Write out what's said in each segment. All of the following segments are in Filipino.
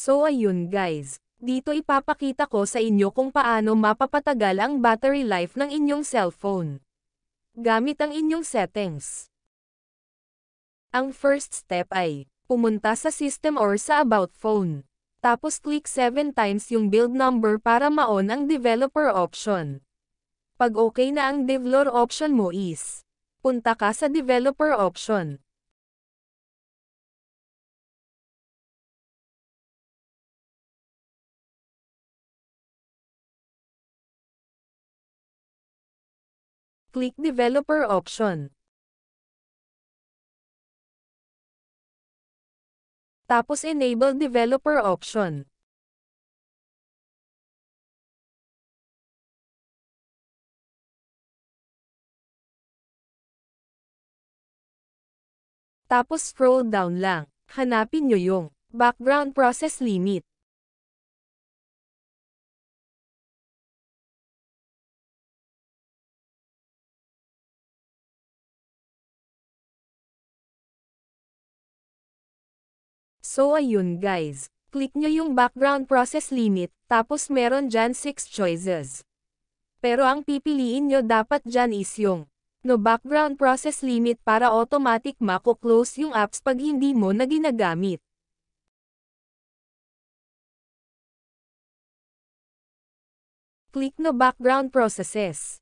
So ayun guys, dito ipapakita ko sa inyo kung paano mapapatagal ang battery life ng inyong cellphone. Gamit ang inyong settings. Ang first step ay, pumunta sa system or sa about phone. Tapos click 7 times yung build number para ma-on ang developer option. Pag okay na ang developer option mo is, punta ka sa developer option. Click Developer option. Tapos Enable Developer option. Tapos scroll down lang. Hanapin nyo yung background process limit. So ayun guys, click nyo yung background process limit, tapos meron dyan 6 choices. Pero ang pipiliin nyo dapat dyan is yung no background process limit para automatic mako-close yung apps pag hindi mo na ginagamit. Click no background processes.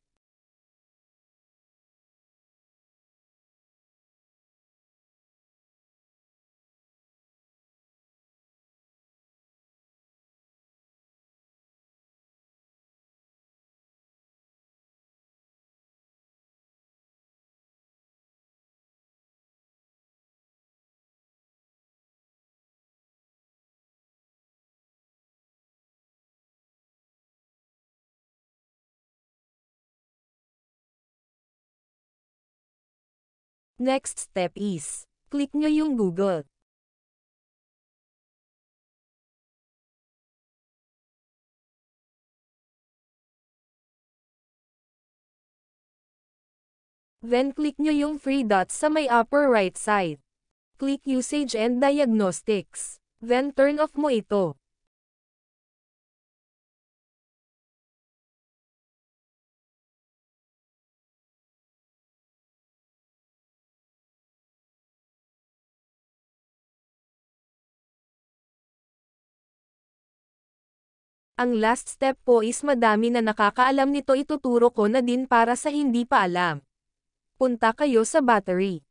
Next step is, click nyo yung Google. Then click nyo yung three dots sa may upper right side. Click Usage and Diagnostics. Then turn off mo ito. Ang last step po is madami na nakakaalam nito ituturo ko na din para sa hindi pa alam. Punta kayo sa battery.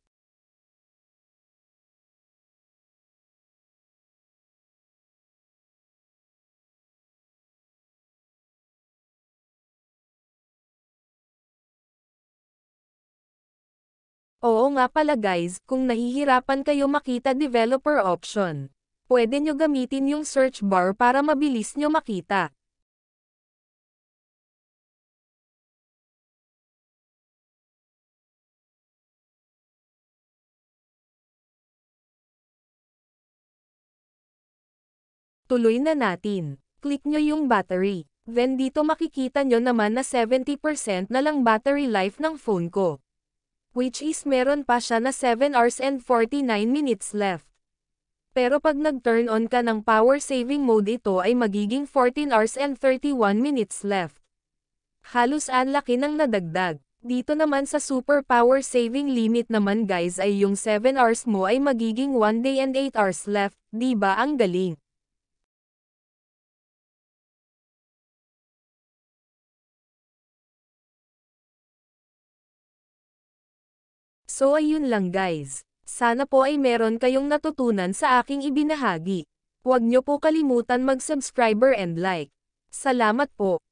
Oo nga pala guys, kung nahihirapan kayo makita developer option pwede nyo gamitin yung search bar para mabilis nyo makita. Tuloy na natin. Click nyo yung battery. Then dito makikita nyo naman na 70% na lang battery life ng phone ko. Which is meron pa siya na 7 hours and 49 minutes left. Pero pag nag-turn on ka ng power saving mode ito ay magiging 14 hours and 31 minutes left. Halos ang laki ng nadagdag. Dito naman sa super power saving limit naman guys ay yung 7 hours mo ay magiging 1 day and 8 hours left, di ba ang galing? So ayun lang guys. Sana po ay meron kayong natutunan sa aking ibinahagi. Huwag niyo po kalimutan mag-subscriber and like. Salamat po.